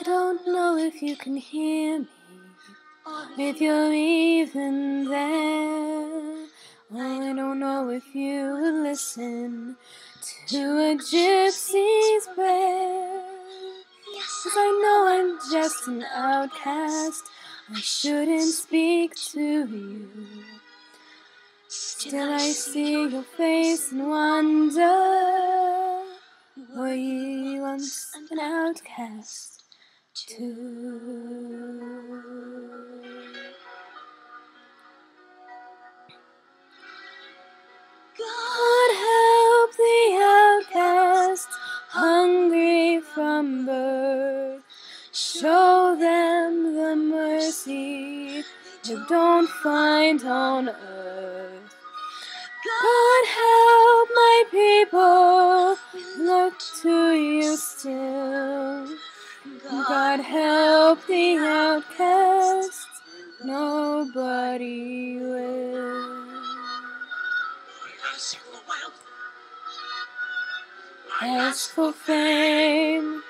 I don't know if you can hear me, if you're even there. Oh, I don't know if you will listen to a gypsy's prayer. Cause I know I'm just an outcast. I shouldn't speak to you. Still, I see your face and wonder were you once an outcast too? God help the outcast, hungry from birth. Show them the mercy they don't find on earth. God help my people, help the outcast, nobody will. I ask for fame.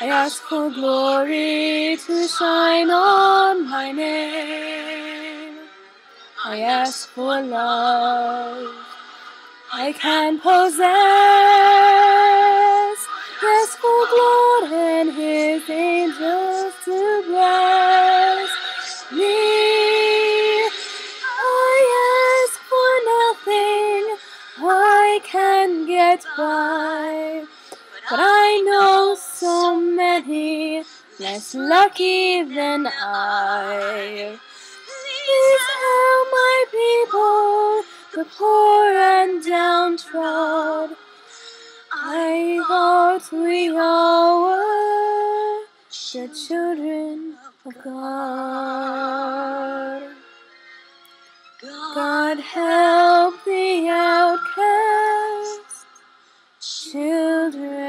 I ask for glory to shine on my name. I ask for love I can possess. By. But I know so many less lucky than I. Please help my people, the poor and downtrodden. I thought we all were the children of God. God help the outcast children.